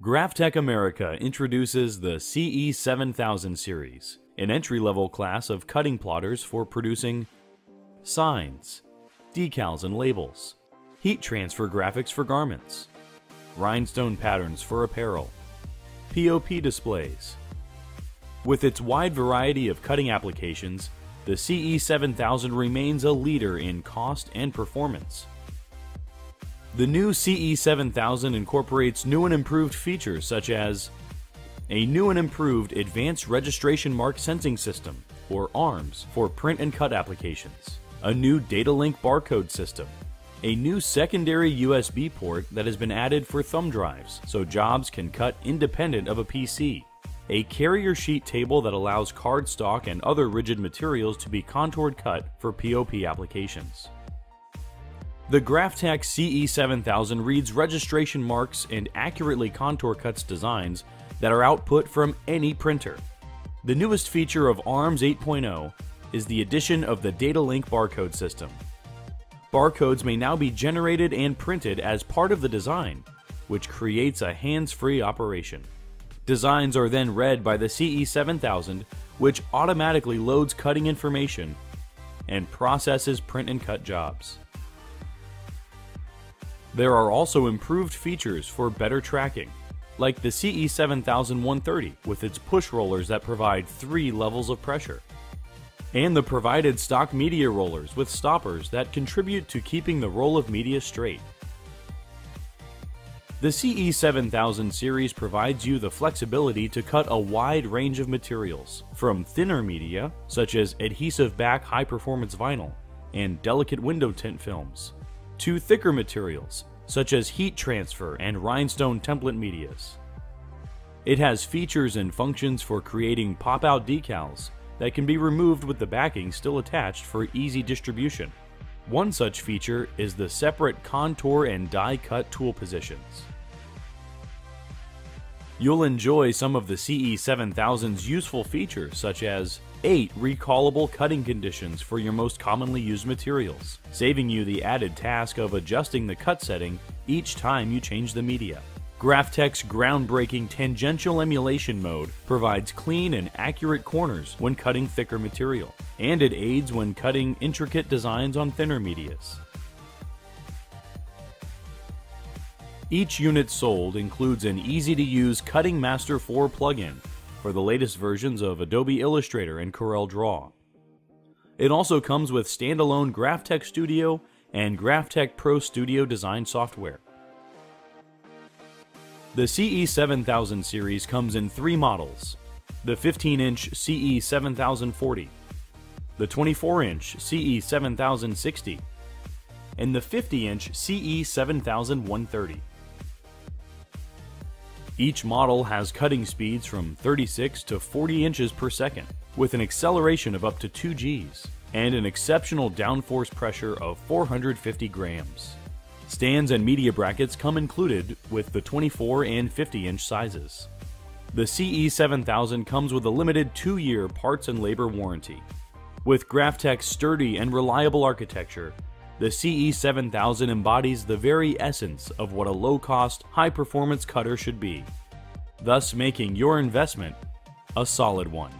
Graphtec America introduces the CE7000 series, an entry-level class of cutting plotters for producing signs, decals and labels, heat transfer graphics for garments, rhinestone patterns for apparel, POP displays. With its wide variety of cutting applications, the CE7000 remains a leader in cost and performance. The new CE7000 incorporates new and improved features such as a new and improved Advanced Registration Mark Sensing System, or ARMS, for print and cut applications, a new data link barcode system, a new secondary USB port that has been added for thumb drives so jobs can cut independent of a PC, a carrier sheet table that allows cardstock and other rigid materials to be contoured cut for POP applications. The Graphtec CE7000 reads registration marks and accurately contour cuts designs that are output from any printer. The newest feature of ARMS 8.0 is the addition of the Data Link barcode system. Barcodes may now be generated and printed as part of the design, which creates a hands-free operation. Designs are then read by the CE7000, which automatically loads cutting information and processes print and cut jobs. There are also improved features for better tracking, like the CE7130 with its push rollers that provide three levels of pressure, and the provided stock media rollers with stoppers that contribute to keeping the roll of media straight. The CE7000 series provides you the flexibility to cut a wide range of materials, from thinner media, such as adhesive back high performance vinyl and delicate window tint films, to thicker materials, such as heat transfer and rhinestone template medias. It has features and functions for creating pop-out decals that can be removed with the backing still attached for easy distribution. One such feature is the separate contour and die cut tool positions. You'll enjoy some of the CE7000's useful features such as 8 recallable cutting conditions for your most commonly used materials, saving you the added task of adjusting the cut setting each time you change the media. Graphtec's groundbreaking tangential emulation mode provides clean and accurate corners when cutting thicker material, and it aids when cutting intricate designs on thinner medias. Each unit sold includes an easy-to-use Cutting Master 4 plugin for the latest versions of Adobe Illustrator and Corel Draw. It also comes with standalone Graphtec Studio and Graphtec Pro Studio design software. The CE7000 series comes in three models, the 15-inch CE7040, the 24-inch CE7060, and the 50-inch CE7130. Each model has cutting speeds from 36 to 40 inches per second, with an acceleration of up to 2 Gs, and an exceptional downforce pressure of 450 grams. Stands and media brackets come included with the 24 and 50 inch sizes. The CE7000 comes with a limited 2-year parts and labor warranty. With Graphtec's sturdy and reliable architecture, the CE7000 embodies the very essence of what a low-cost, high-performance cutter should be, thus making your investment a solid one.